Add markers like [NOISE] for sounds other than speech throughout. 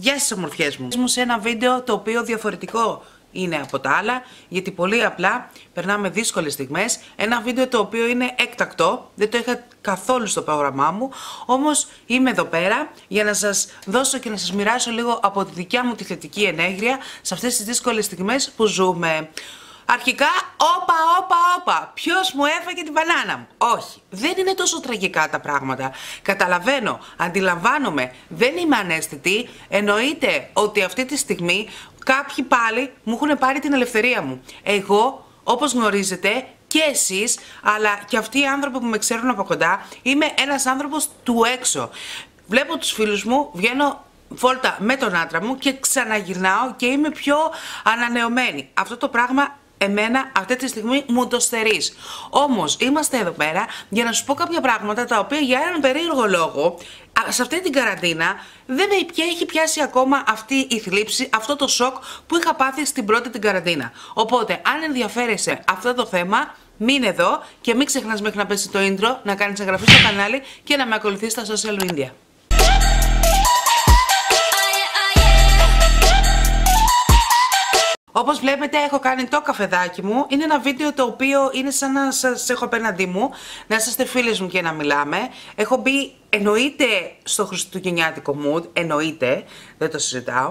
Γεια σας ομορφιές μου. Είμαι σε ένα βίντεο το οποίο διαφορετικό είναι από τα άλλα, γιατί πολύ απλά περνάμε δύσκολες στιγμές. Ένα βίντεο το οποίο είναι έκτακτο, δεν το είχα καθόλου στο πρόγραμμά μου, όμως είμαι εδώ πέρα για να σας δώσω και να σας μοιράσω λίγο από τη δικιά μου τη θετική ενέγρια σε αυτές τις δύσκολες στιγμές που ζούμε. Αρχικά, όπα, όπα, όπα. Ποιος μου έφαγε την μπανάνα μου; Όχι, δεν είναι τόσο τραγικά τα πράγματα. Καταλαβαίνω, αντιλαμβάνομαι, δεν είμαι ανέστητη. Εννοείται ότι αυτή τη στιγμή κάποιοι πάλι μου έχουν πάρει την ελευθερία μου. Εγώ, όπως γνωρίζετε, και εσείς, αλλά και αυτοί οι άνθρωποι που με ξέρουν από κοντά, είμαι ένας άνθρωπος του έξω. Βλέπω τους φίλους μου, βγαίνω βόλτα με τον άντρα μου και ξαναγυρνάω και είμαι πιο ανανεωμένη. Αυτό το πράγμα εμένα αυτή τη στιγμή μου το στερείς. Όμως είμαστε εδώ πέρα για να σου πω κάποια πράγματα τα οποία για έναν περίεργο λόγο σε αυτή την καραντίνα δεν με έχει πιάσει ακόμα αυτή η θλίψη, αυτό το σοκ που είχα πάθει στην πρώτη την καραντίνα. Οπότε αν ενδιαφέρεσαι αυτό το θέμα Μείνε εδώ και μην ξεχνάς μέχρι να πέσει το intro, να κάνεις εγγραφή στο κανάλι και να με ακολουθείς στα social media. Όπως βλέπετε έχω κάνει το καφεδάκι μου, είναι ένα βίντεο το οποίο είναι σαν να σας έχω απέναντί μου, να είσαστε φίλες μου και να μιλάμε. Έχω μπει εννοείται στο χριστουγεννιάτικο mood, εννοείται, δεν το συζητάω.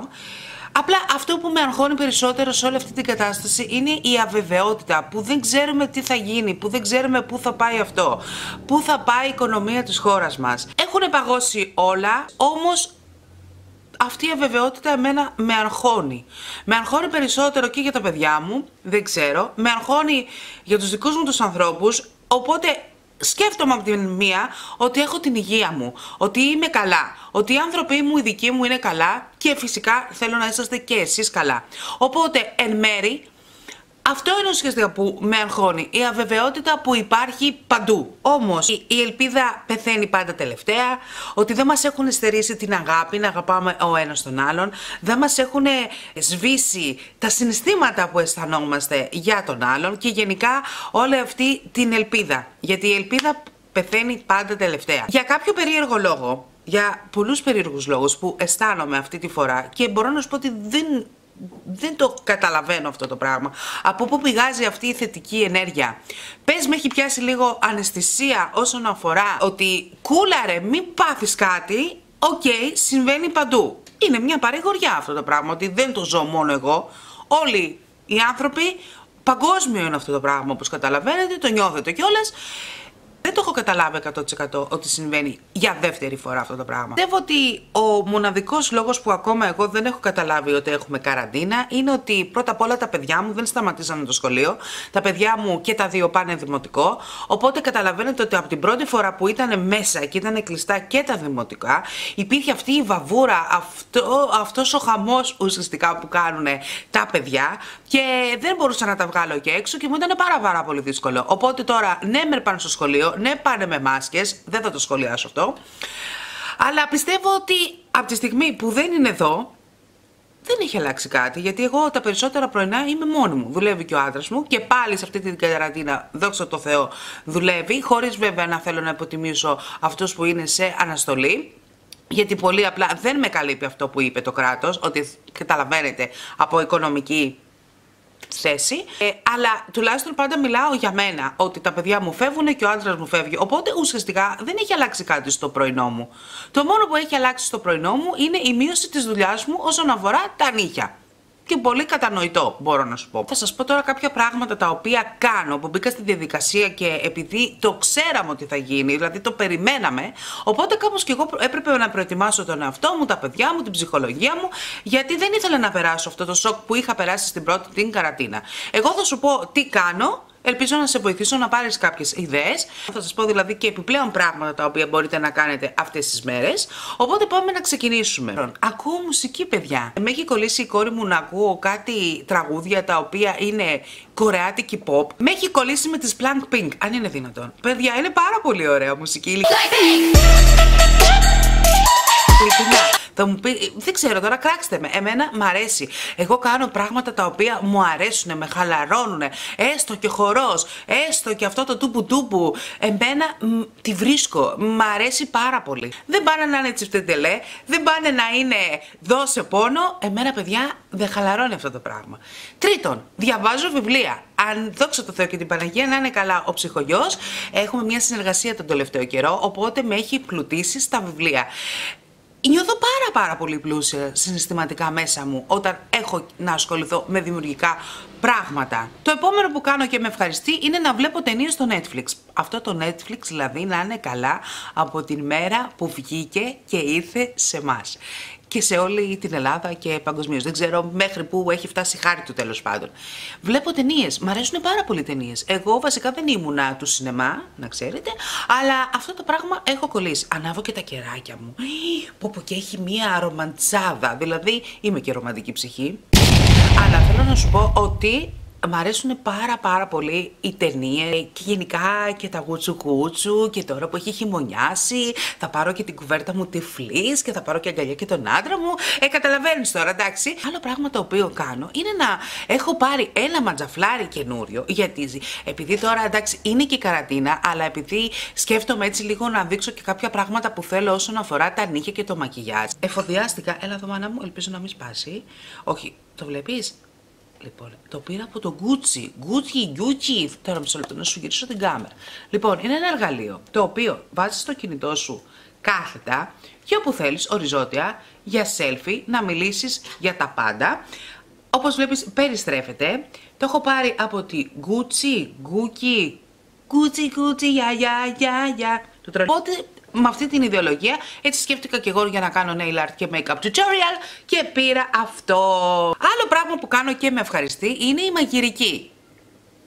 Απλά αυτό που με αγχώνει περισσότερο σε όλη αυτή την κατάσταση είναι η αβεβαιότητα που δεν ξέρουμε τι θα γίνει, που δεν ξέρουμε πού θα πάει αυτό, πού θα πάει η οικονομία της χώρας μας. Έχουν παγώσει όλα, όμως αυτή η αβεβαιότητα εμένα με αγχώνει. Με αγχώνει περισσότερο και για τα παιδιά μου, δεν ξέρω. Με αγχώνει για τους δικούς μου τους ανθρώπους, οπότε σκέφτομαι από την μία ότι έχω την υγεία μου, ότι είμαι καλά, ότι οι άνθρωποι μου, οι δικοί μου είναι καλά και φυσικά θέλω να είσαστε και εσείς καλά. Οπότε εν μέρη αυτό είναι ουσιαστικά που με αγχώνει. Η αβεβαιότητα που υπάρχει παντού. Όμως η ελπίδα πεθαίνει πάντα τελευταία. Ότι δεν μας έχουν στερήσει την αγάπη, να αγαπάμε ο ένας τον άλλον. Δεν μας έχουν σβήσει τα συναισθήματα που αισθανόμαστε για τον άλλον. Και γενικά όλη αυτή την ελπίδα. Γιατί η ελπίδα πεθαίνει πάντα τελευταία. Για κάποιο περίεργο λόγο, για πολλούς περίεργους λόγους που αισθάνομαι αυτή τη φορά και μπορώ να σου πω ότι δεν δεν το καταλαβαίνω αυτό το πράγμα. Από πού πηγάζει αυτή η θετική ενέργεια; Πες με έχει πιάσει λίγο αναισθησία όσον αφορά ότι κούλαρε μην πάθεις κάτι, οκ, συμβαίνει παντού. Είναι μια παρηγοριά αυτό το πράγμα, ότι δεν το ζω μόνο εγώ. Όλοι οι άνθρωποι, παγκόσμιο είναι αυτό το πράγμα όπως καταλαβαίνετε, το νιώθετε κιόλας δεν το έχω καταλάβει 100% ότι συμβαίνει για δεύτερη φορά αυτό το πράγμα. Πιστεύω ότι ο μοναδικός λόγος που ακόμα εγώ δεν έχω καταλάβει ότι έχουμε καραντίνα είναι ότι πρώτα απ' όλα τα παιδιά μου δεν σταματήσανε το σχολείο. Τα παιδιά μου και τα δύο πάνε δημοτικό. Οπότε καταλαβαίνετε ότι από την πρώτη φορά που ήταν μέσα και ήταν κλειστά και τα δημοτικά, υπήρχε αυτή η βαβούρα, αυτό, αυτός ο χαμός ουσιαστικά που κάνουν τα παιδιά και δεν μπορούσα να τα βγάλω και έξω και μου ήταν πάρα, πάρα πολύ δύσκολο. Οπότε τώρα ναι, με πάνε στο σχολείο, ναι πάνε με μάσκες, δεν θα το σχολιάσω αυτό. Αλλά πιστεύω ότι από τη στιγμή που δεν είναι εδώ, δεν έχει αλλάξει κάτι, γιατί εγώ τα περισσότερα πρωινά είμαι μόνη μου. Δουλεύει και ο άντρας μου και πάλι σε αυτή την καραντίνα, δόξα τω Θεώ, δουλεύει, χωρίς βέβαια να θέλω να υποτιμήσω αυτούς που είναι σε αναστολή. Γιατί πολύ απλά δεν με καλύπτει αυτό που είπε το κράτος, ότι καταλαβαίνετε από οικονομική θέση. Ε, αλλά τουλάχιστον πάντα μιλάω για μένα. Ότι τα παιδιά μου φεύγουν και ο άντρας μου φεύγει. Οπότε ουσιαστικά δεν έχει αλλάξει κάτι στο πρωινό μου. Το μόνο που έχει αλλάξει στο πρωινό μου είναι η μείωση της δουλειάς μου όσον αφορά τα νύχια και πολύ κατανοητό, μπορώ να σου πω. Θα σας πω τώρα κάποια πράγματα τα οποία κάνω, που μπήκα στη διαδικασία και επειδή το ξέραμε ότι θα γίνει, δηλαδή το περιμέναμε, οπότε κάπως και εγώ έπρεπε να προετοιμάσω τον εαυτό μου, τα παιδιά μου, την ψυχολογία μου, γιατί δεν ήθελα να περάσω αυτό το σοκ που είχα περάσει στην πρώτη την καρατίνα. Εγώ θα σου πω τι κάνω Ελπίζω να σε βοηθήσω να πάρεις κάποιες ιδέες. Θα σας πω δηλαδή και επιπλέον πράγματα τα οποία μπορείτε να κάνετε αυτές τις μέρες. Οπότε πάμε να ξεκινήσουμε. Ακούω μουσική, παιδιά. Με έχει κολλήσει η κόρη μου να ακούω κάτι τραγούδια τα οποία είναι κορεάτικη pop. Με έχει κολλήσει με τις Pink, αν είναι δυνατόν. Παιδιά, είναι πάρα πολύ ωραία μουσική. Θα μου πει, δεν ξέρω τώρα, κράξτε με. Εμένα μ' αρέσει. Εγώ κάνω πράγματα τα οποία μου αρέσουν, με χαλαρώνουν. Έστω και χορός, έστω και αυτό το τούπου τούπου. Εμένα μ, τη βρίσκω. Μ' αρέσει πάρα πολύ. Δεν πάνε να είναι τσιφτετελέ, δεν πάνε να είναι δώσε πόνο. Εμένα, παιδιά, δεν χαλαρώνει αυτό το πράγμα. Τρίτον, διαβάζω βιβλία. Αν δόξα τω Θεώ και την Παναγία να είναι καλά ο ψυχογιός, έχουμε μια συνεργασία τον τελευταίο καιρό, οπότε με έχει πλουτίσει στα βιβλία. Νιώθω πάρα πάρα πολύ πλούσια συναισθηματικά μέσα μου όταν έχω να ασχοληθώ με δημιουργικά πράγματα. Το επόμενο που κάνω και με ευχαριστεί είναι να βλέπω ταινίες στο Netflix. Αυτό το Netflix δηλαδή να είναι καλά από την μέρα που βγήκε και ήρθε σε μας και σε όλη την Ελλάδα και παγκοσμίως. Δεν ξέρω μέχρι πού έχει φτάσει χάρη του τέλος πάντων. Βλέπω ταινίες. Μ' αρέσουν πάρα πολύ ταινίες. Εγώ βασικά δεν ήμουνα του σινεμά, να ξέρετε, αλλά αυτό το πράγμα έχω κολλήσει. Ανάβω και τα κεράκια μου. Πω πω και έχει μία ρομαντζάδα. Δηλαδή είμαι και ρομαντική ψυχή. Αλλά θέλω να σου πω ότι Μ' αρέσουν πάρα πάρα πολύ οι ταινίες και γενικά και τα γούτσου κούτσου και τώρα που έχει χειμωνιάσει θα πάρω και την κουβέρτα μου τυφλή και θα πάρω και αγκαλιά και τον άντρα μου. Ε, καταλαβαίνεις τώρα, εντάξει. Άλλο πράγμα το οποίο κάνω είναι να έχω πάρει ένα ματζαφλάρι καινούριο γιατί επειδή τώρα εντάξει είναι και η καρατίνα, αλλά επειδή σκέφτομαι έτσι λίγο να δείξω και κάποια πράγματα που θέλω όσον αφορά τα νύχια και το μακιγιάζ. Εφοδιάστηκα, έλα εδώ μάνα μου, ελπίζω να μην σπάσει. Όχι, το βλέπεις, Λοιπόν, το πήρα από το Gucci. Gucci, Gucci. Τώρα μισό λεπτό να σου γυρίσω την κάμερα. Λοιπόν, είναι ένα εργαλείο το οποίο βάζεις στο κινητό σου κάθετα και όπου θέλεις οριζόντια για selfie να μιλήσεις για τα πάντα. Όπως βλέπεις περιστρέφεται. Το έχω πάρει από τη Gucci, Gucci, Gucci, Gucci, για, για, για, για. Οπότε με αυτή την ιδεολογία έτσι σκέφτηκα και εγώ για να κάνω nail art και make-up tutorial και πήρα αυτό. Άλλο πράγμα που κάνω και με ευχαριστεί είναι η μαγειρική.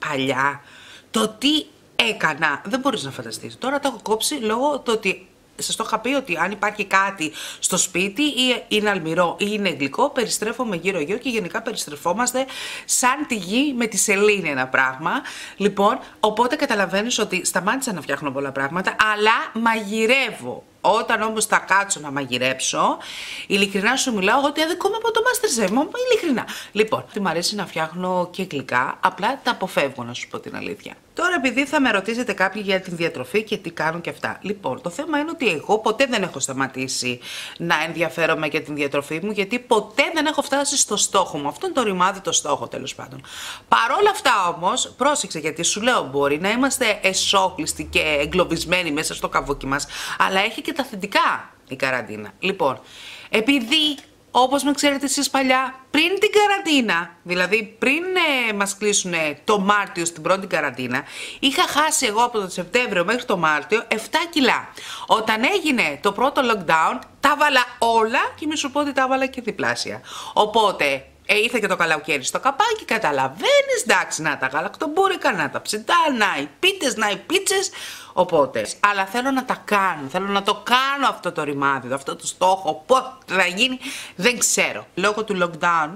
Παλιά το τι έκανα δεν μπορείς να φανταστείς. Τώρα το έχω κόψει λόγω του ότι σας το είχα πει ότι αν υπάρχει κάτι στο σπίτι ή είναι αλμυρό ή είναι γλυκό, περιστρέφομαι γύρω-γύρω και γενικά περιστρεφόμαστε σαν τη γη με τη σελήνη ένα πράγμα. Λοιπόν, οπότε καταλαβαίνεις ότι σταμάτησα να φτιάχνω πολλά πράγματα, αλλά μαγειρεύω. Όταν όμως θα κάτσω να μαγειρέψω, ειλικρινά σου μιλάω ότι αδικούμε από το Masterchef, μα ειλικρινά. Λοιπόν, τι μου αρέσει να φτιάχνω και γλυκά, απλά τα αποφεύγω να σου πω την αλήθεια. Τώρα επειδή θα με ρωτήσετε κάποιοι για την διατροφή και τι κάνουν και αυτά. Λοιπόν, το θέμα είναι ότι εγώ ποτέ δεν έχω σταματήσει να ενδιαφέρομαι για την διατροφή μου, γιατί ποτέ δεν έχω φτάσει στο στόχο μου. Αυτό είναι το ρημάδι το στόχο τέλος πάντων. Παρόλα αυτά όμως, πρόσεξε γιατί σου λέω μπορεί να είμαστε εσόκλειστοι και εγκλωβισμένοι μέσα στο καβούκι μας, αλλά έχει και τα θετικά η καραντίνα. Λοιπόν, επειδή όπως με ξέρετε εσείς παλιά, πριν την καραντίνα, δηλαδή πριν ε, μας κλείσουν το Μάρτιο στην πρώτη καραντίνα, είχα χάσει εγώ από τον Σεπτέμβριο μέχρι το Μάρτιο 7 κιλά. Όταν έγινε το πρώτο lockdown, τα βάλα όλα και μη σου πω ότι τα βάλα και διπλάσια. Οπότε ε, ήρθε και το καλοκαίρι στο καπάκι, καταλαβαίνεις. Εντάξει, να τα γαλακτομπούρικα, να τα ψητά, να οι πίτες, να οι πίτσες. Οπότε, αλλά θέλω να τα κάνω. Θέλω να το κάνω αυτό το ρημάδι, αυτό το στόχο. Πότε θα γίνει, δεν ξέρω. Λόγω του lockdown,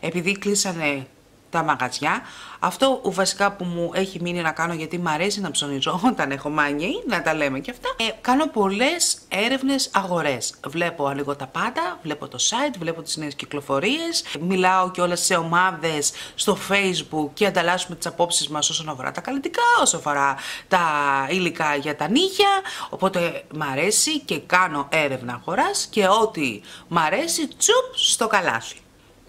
επειδή κλείσανε τα μαγαζιά. Αυτό βασικά που μου έχει μείνει να κάνω γιατί μου αρέσει να ψωνίζω [LAUGHS] όταν έχω μάνιοι, να τα λέμε και αυτά. Ε, κάνω πολλές έρευνες αγορές. Βλέπω ανοίγω τα πάντα, βλέπω το site, βλέπω τις νέες κυκλοφορίες, μιλάω και όλα σε ομάδες στο facebook και ανταλλάσσουμε τις απόψεις μας όσον αφορά τα καλλιτικά, όσον αφορά τα υλικά για τα νύχια. Οπότε μ' αρέσει και κάνω έρευνα αγοράς και ό,τι μ' αρέσει τσουπ στο καλάθι.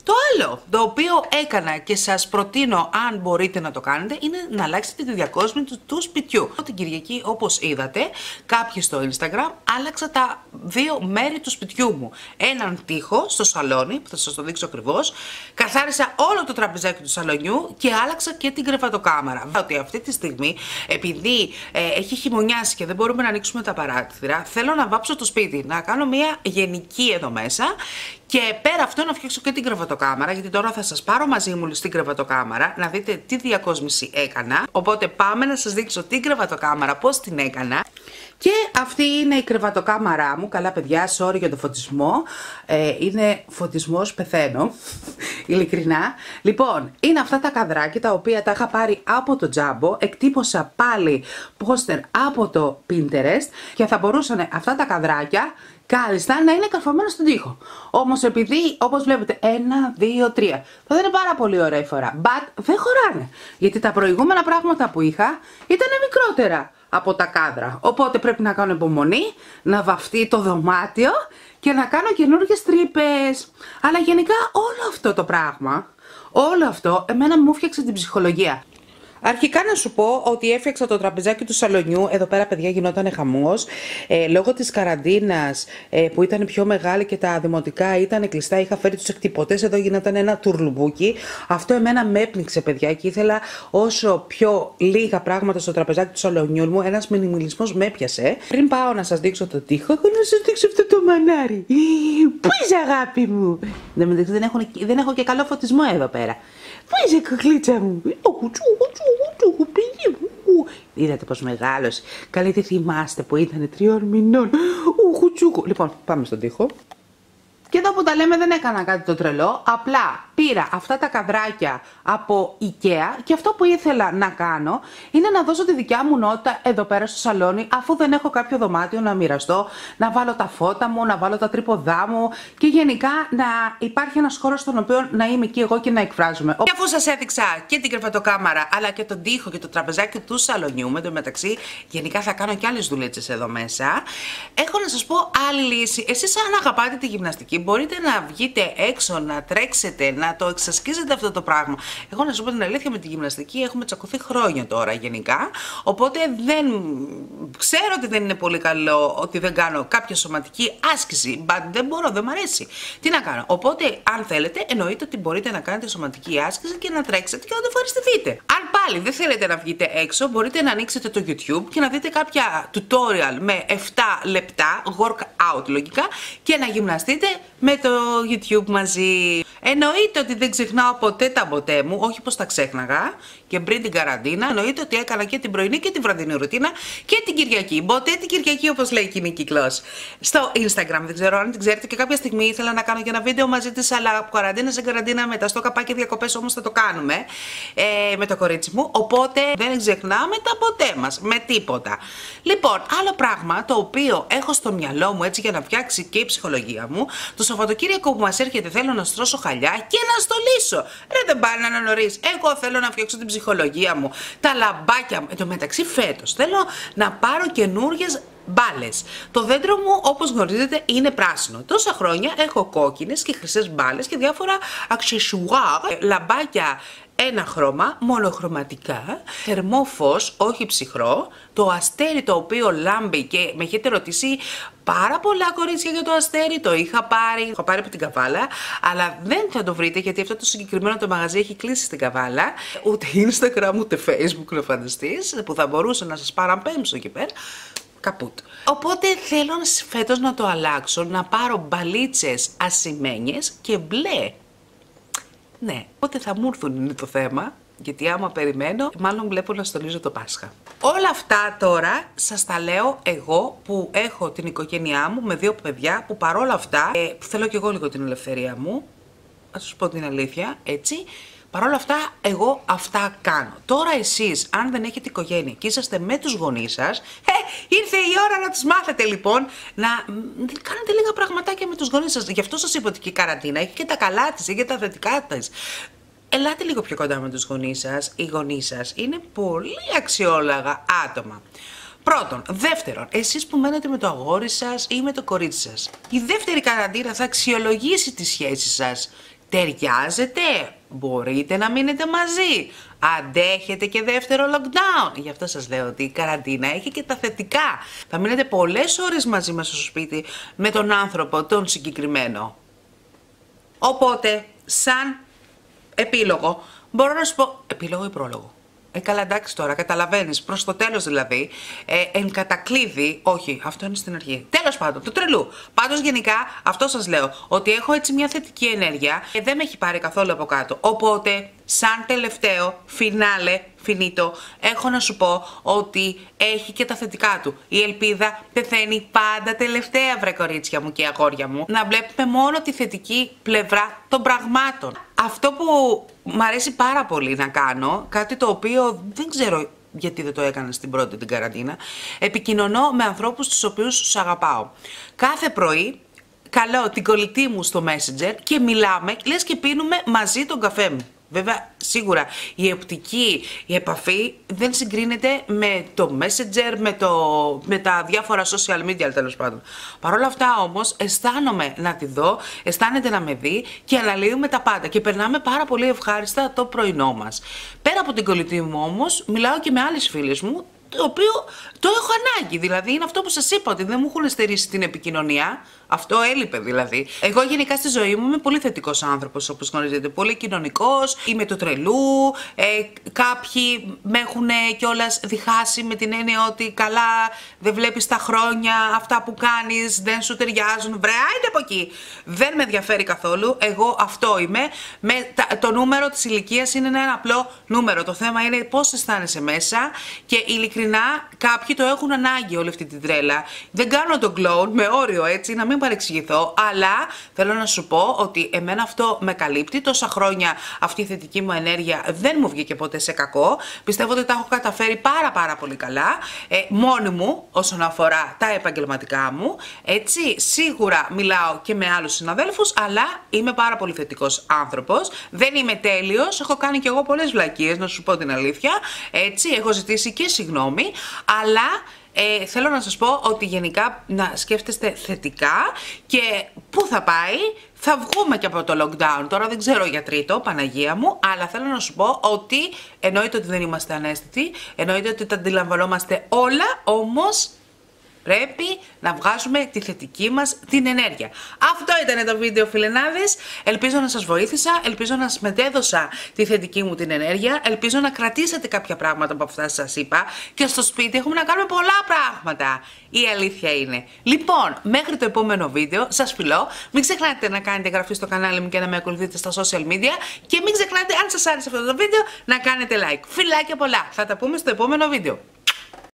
Το άλλο, το οποίο έκανα και σας προτείνω αν μπορείτε να το κάνετε, είναι να αλλάξετε τη διακόσμηση του, του σπιτιού. Την Κυριακή, όπως είδατε, κάποιοι στο Instagram, άλλαξα τα δύο μέρη του σπιτιού μου. Έναν τοίχο στο σαλόνι, που θα σας το δείξω ακριβώς, καθάρισα όλο το τραπεζάκι του σαλονιού και άλλαξα και την κρεβατοκάμαρα. Ότι αυτή τη στιγμή, επειδή ε, έχει χειμωνιάσει και δεν μπορούμε να ανοίξουμε τα παράθυρα, θέλω να βάψω το σπίτι, να κάνω μια γενική εδώ μέσα και πέρα αυτό να φτιάξω και την κρεβατοκάμαρα, γιατί τώρα θα σας πάρω μαζί μου στην κρεβατοκάμαρα να δείτε τι διακόσμηση έκανα. Οπότε πάμε να σας δείξω την κρεβατοκάμαρα, πώς την έκανα. Και αυτή είναι η κρεβατοκάμαρά μου. Καλά παιδιά, sorry για το φωτισμό. Ε, είναι φωτισμός, πεθαίνω. [LAUGHS] Ειλικρινά. Λοιπόν, είναι αυτά τα καδράκια τα οποία τα είχα πάρει από το τζάμπο. Εκτύπωσα πάλι πόστερ από το Pinterest και θα μπορούσαν αυτά τα καδράκια κάλλιστα να είναι καρφωμένος στον τοίχο. Όμως επειδή, όπως βλέπετε, ένα, δύο, τρία, θα είναι πάρα πολύ ωραία η φορά. But δεν χωράνε. Γιατί τα προηγούμενα πράγματα που είχα ήταν μικρότερα από τα κάδρα. Οπότε πρέπει να κάνω υπομονή, να βαφτεί το δωμάτιο και να κάνω καινούργιες τρύπες. Αλλά γενικά όλο αυτό το πράγμα, όλο αυτό, εμένα μου φτιάξε την ψυχολογία. Αρχικά να σου πω ότι έφτιαξα το τραπεζάκι του σαλονιού. Εδώ πέρα, παιδιά, γινόταν χαμός. Ε, λόγω της καραντίνας ε, που ήταν πιο μεγάλη και τα δημοτικά ήταν κλειστά, είχα φέρει τους εκτυπωτές. Εδώ γινόταν ένα τουρλουμπούκι. Αυτό εμένα με έπνιξε, παιδιά, και ήθελα όσο πιο λίγα πράγματα στο τραπεζάκι του σαλονιού μου, ένας μινιμιλισμός με έπιασε. Πριν πάω να σας δείξω το τείχο, έχω να σας δείξω αυτό το μανάρι. Πού είσαι, αγάπη μου! Δεν, δεν, δεν έχω και καλό φωτισμό εδώ πέρα. Πού είσαι κουκλίτσα μου; Είδατε πως μεγάλος. Καλή τι θυμάστε που ήταν τριών μηνών. Ουχουτσούκου. Λοιπόν, πάμε στον τοίχο. Και εδώ που τα λέμε δεν έκανα κάτι το τρελό, απλά πήρα αυτά τα καδράκια από IKEA και αυτό που ήθελα να κάνω είναι να δώσω τη δικιά μου νότα εδώ πέρα στο σαλόνι αφού δεν έχω κάποιο δωμάτιο να μοιραστώ, να βάλω τα φώτα μου, να βάλω τα τρίποδά μου και γενικά να υπάρχει ένας χώρος στον οποίο να είμαι εκεί εγώ και να εκφράζομαι. Και αφού σας έδειξα και την κρεβατοκάμαρα αλλά και τον τοίχο και το τραπεζάκι του σαλονιού με το μεταξύ γενικά θα κάνω και άλλες δουλίτσες εδώ μέσα έχω να σας πω άλλη λύση. Εσείς αν αγαπάτε τη γυμναστική μπορείτε να βγείτε έξω, να τρέξετε, να το εξασκίζετε αυτό το πράγμα. Εγώ να σου πω την αλήθεια με τη γυμναστική έχουμε τσακωθεί χρόνια τώρα γενικά. Οπότε δεν ξέρω ότι δεν είναι πολύ καλό ότι δεν κάνω κάποια σωματική άσκηση. But δεν μπορώ, δεν μου αρέσει. Τι να κάνω; Οπότε, αν θέλετε, εννοείται ότι μπορείτε να κάνετε σωματική άσκηση και να τρέξετε και να το ευχαριστηθείτε. Αν πάλι δεν θέλετε να βγείτε έξω, μπορείτε να ανοίξετε το YouTube και να δείτε κάποια tutorial με 7 λεπτά workout λογικά και να γυμναστείτε με το YouTube μαζί. Εννοείται ότι δεν ξεχνάω ποτέ τα ποτέ μου, όχι πως τα ξέχναγα και πριν την καραντίνα. Εννοείται ότι έκανα και την πρωινή και την βραδινή ρουτίνα και την Κυριακή. Ποτέ την Κυριακή όπως λέει η κύκλος. Στο Instagram, δεν ξέρω αν την ξέρετε και κάποια στιγμή ήθελα να κάνω και ένα βίντεο μαζί της, αλλά από καραντίνα σε καραντίνα μετά στο καπάκι διακοπές όμως θα το κάνουμε ε, με το κορίτσι μου. Οπότε δεν ξεχνάμε τα ποτέ μας με τίποτα. Λοιπόν, άλλο πράγμα το οποίο έχω στο μυαλό μου έτσι για να φτιάξει και η ψυχολογία μου, το Σαββατοκύριακο που μας έρχεται θέλω να στρώσω χαλιά και να στολίσω. Ρε δεν πάει να νωρίς. Εγώ θέλω να φτιάξω την ψυχολογία μου, τα λαμπάκια μου. Εν τω μεταξύ φέτος θέλω να πάρω καινούριε μπάλες. Το δέντρο μου, όπως γνωρίζετε, είναι πράσινο. Τόσα χρόνια έχω κόκκινες και χρυσές μπάλες και διάφορα αξεσουάρ, λαμπάκια ένα χρώμα, μονοχρωματικά, θερμό φως, όχι ψυχρό, το αστέρι το οποίο λάμπει και με έχετε ρωτήσει πάρα πολλά κορίτσια για το αστέρι, το είχα πάρει, είχα πάρει από την Καβάλα, αλλά δεν θα το βρείτε γιατί αυτό το συγκεκριμένο το μαγαζί έχει κλείσει στην Καβάλα, ούτε Instagram ούτε Facebook να φανταστείς, που θα μπορούσε να σας παραπέμψω εκεί πέρα. Καπούτ. Οπότε θέλω φέτος να το αλλάξω, να πάρω μπαλίτσες ασημένιες και μπλε ναι, πότε θα μου έρθουν είναι το θέμα. Γιατί άμα περιμένω, μάλλον βλέπω να στολίζω το Πάσχα. Όλα αυτά τώρα σας τα λέω εγώ που έχω την οικογένειά μου με δύο παιδιά που παρόλα αυτά ε, θέλω και εγώ λίγο την ελευθερία μου. Α σας πω την αλήθεια, έτσι. Παρ' όλα αυτά, εγώ αυτά κάνω. Τώρα εσείς, αν δεν έχετε οικογένεια και είσαστε με τους γονείς σας, ε, ήρθε η ώρα να τους μάθετε λοιπόν να κάνετε λίγα πραγματάκια με τους γονείς σας. Γι' αυτό σας είπα ότι και η καραντίνα έχει και τα καλά της, έχει και τα θετικά της. Ελάτε λίγο πιο κοντά με τους γονείς σας. Οι γονείς σας είναι πολύ αξιόλογα άτομα. Πρώτον. Δεύτερον, εσείς που μένετε με το αγόρι σας ή με το κορίτσι σας. Η δεύτερη καραντίνα θα αξιολογήσει τη σχέση σας. Ταιριάζετε, μπορείτε να μείνετε μαζί, αντέχετε και δεύτερο lockdown. Γι' αυτό σας λέω ότι η καραντίνα έχει και τα θετικά. Θα μείνετε πολλές ώρες μαζί μας στο σπίτι με τον άνθρωπο, τον συγκεκριμένο. Οπότε, σαν επίλογο, μπορώ να σου πω, επίλογο ή πρόλογο. Ε, καλά, εντάξει τώρα, καταλαβαίνεις. Προς το τέλος δηλαδή. Ε, εν κατακλείδη. Όχι, αυτό είναι στην αρχή. Τέλος πάντων, του τρελού. Πάντως γενικά, αυτό σας λέω. Ότι έχω έτσι μια θετική ενέργεια και δεν με έχει πάρει καθόλου από κάτω. Οπότε, σαν τελευταίο, φινάλε, φινίτο, έχω να σου πω ότι έχει και τα θετικά του. Η ελπίδα πεθαίνει πάντα τελευταία, βρε κορίτσια μου και αγόρια μου. Να βλέπουμε μόνο τη θετική πλευρά των πραγμάτων. Αυτό που μου αρέσει πάρα πολύ να κάνω, κάτι το οποίο δεν ξέρω γιατί δεν το έκανα στην πρώτη την καραντίνα. Επικοινωνώ με ανθρώπους τους οποίους τους αγαπάω. Κάθε πρωί καλώ την κολλητή μου στο Messenger και μιλάμε, λες και πίνουμε μαζί τον καφέ μου. Βέβαια, σίγουρα η οπτική, η επαφή δεν συγκρίνεται με το Messenger, με, το, με τα διάφορα social media τέλος πάντων. Παρ' όλα αυτά όμως, αισθάνομαι να τη δω, αισθάνεται να με δει και αναλύουμε τα πάντα και περνάμε πάρα πολύ ευχάριστα το πρωινό μας. Πέρα από την κολλητή μου όμως, μιλάω και με άλλες φίλες μου το οποίο το έχω ανάγκη. Δηλαδή είναι αυτό που σας είπα, ότι δεν μου έχουν στερήσει την επικοινωνία. Αυτό έλειπε δηλαδή. Εγώ γενικά στη ζωή μου είμαι πολύ θετικός άνθρωπος, όπως γνωρίζετε. Πολύ κοινωνικός, είμαι το τρελού. Ε, κάποιοι με έχουν κιόλας διχάσει με την έννοια ότι καλά δεν βλέπεις τα χρόνια, αυτά που κάνεις δεν σου ταιριάζουν. Βρε, άιντε από εκεί. Δεν με ενδιαφέρει καθόλου. Εγώ αυτό είμαι. Με, το νούμερο της ηλικίας είναι ένα απλό νούμερο. Το θέμα είναι πώς αισθάνεσαι μέσα και ειλικρινά κάποιοι το έχουν ανάγκη όλη αυτή την τρέλα. Δεν κάνω τον κλόουν με όριο έτσι, να μην παρεξηγηθώ, αλλά θέλω να σου πω ότι εμένα αυτό με καλύπτει. Τόσα χρόνια αυτή η θετική μου ενέργεια δεν μου βγήκε ποτέ σε κακό. Πιστεύω ότι τα έχω καταφέρει πάρα πάρα πολύ καλά. Ε, μόνη μου όσον αφορά τα επαγγελματικά μου. Έτσι, σίγουρα μιλάω και με άλλους συναδέλφους, αλλά είμαι πάρα πολύ θετικός άνθρωπος. Δεν είμαι τέλειος, έχω κάνει και εγώ πολλές βλακίες, να σου πω την αλήθεια. Έτσι, έχω ζητήσει και συγγνώμη, αλλά ε, θέλω να σας πω ότι γενικά να σκέφτεστε θετικά και πού θα πάει, θα βγούμε και από το lockdown. Τώρα δεν ξέρω για τρίτο, Παναγία μου, αλλά θέλω να σου πω ότι εννοείται ότι δεν είμαστε ανέστητοι, εννοείται ότι τα αντιλαμβανόμαστε όλα, όμως Πρέπει να βγάζουμε τη θετική μας την ενέργεια. Αυτό ήταν το βίντεο φιλενάδες. Ελπίζω να σας βοήθησα, ελπίζω να σας μετέδωσα τη θετική μου την ενέργεια, ελπίζω να κρατήσετε κάποια πράγματα από αυτά σας είπα και στο σπίτι έχουμε να κάνουμε πολλά πράγματα. Η αλήθεια είναι. Λοιπόν, μέχρι το επόμενο βίντεο, σας φιλώ. Μην ξεχνάτε να κάνετε εγγραφή στο κανάλι μου και να με ακολουθείτε στα social media και μην ξεχνάτε αν σας άρεσε αυτό το βίντεο να κάνετε like. Φιλάκια πολλά. Θα τα πούμε στο επόμενο βίντεο.